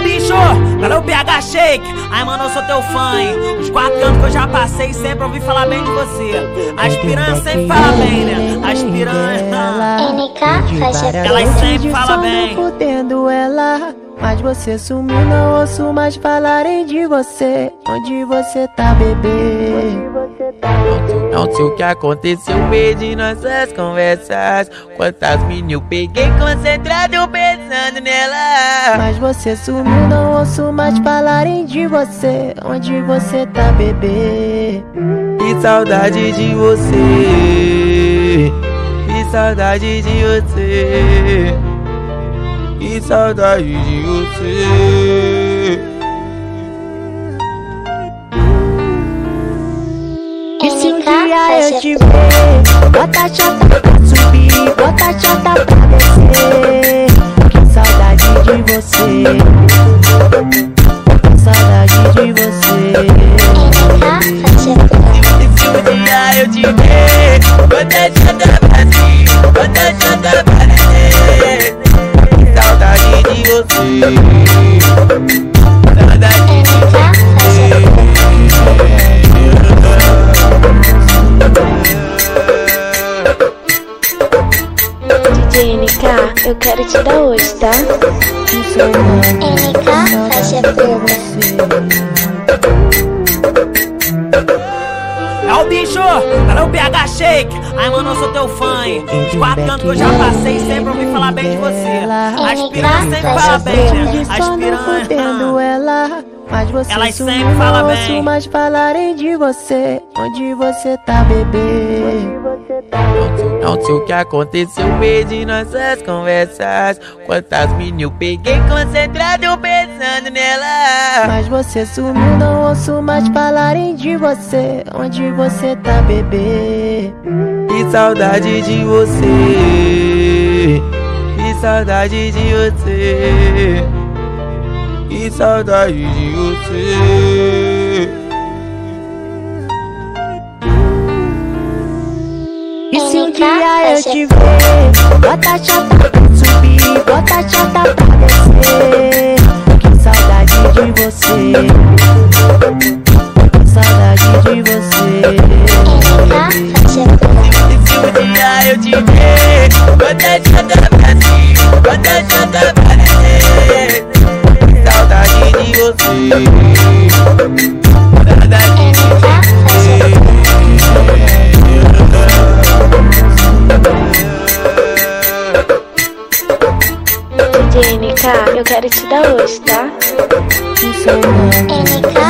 bicho, cadê o PH Shake? Ai, mano, eu sou teu fã, hein? Os quatro anos que eu já passei, sempre ouvi falar bem de você. As piranhas sempre falam bem, né? As piranhas. NK, faixa Elas sempre falam bem. Fudendo ela. Mas você sumiu, não ouço mais falarem de você. Onde você tá, bebê? Não sei o que aconteceu, perdi nossas conversas. Quantas mini eu peguei concentrado pensando nela. Mas você sumiu, não ouço mais falarem de você. Onde você tá, bebê? Que saudade de você. Que saudade de você. Que saudade de você. Eu te ver, bota a chata pra subir, bota a chata pra descer. Que saudade de você. Que saudade de você. Se um dia eu te ver, bota chata pra bota chata pra descer. Que saudade de você. NK, eu quero te dar hoje, tá? NK, faixa preta. É o bicho, cadê o PH Shake? Ai, mano, eu sou teu fã, hein? Os quatro anos que eu já passei, sempre ouvi falar bem de você. As piranhas sempre falam bem, né? As piranhas. ela. Mas você Elas sempre falam não bem. mais falarem de você. Onde você tá, bebê? Não sei o que aconteceu, perdi nossas conversas. Quantas mini eu peguei concentrado pensando nela. Mas você sumiu, não ouço mais falarem de você. Onde você tá, bebê? Que saudade de você. Que saudade de você. Que saudade de você. Um dia eu faixa te ver, bota a chata pra subir, bota a chata pra descer. Que saudade de você. Que saudade de você. Se um dia eu te ver, bota chata pra cima, bota chata pra descer. Que saudade de você. NK, eu quero te dar hoje, tá? NK,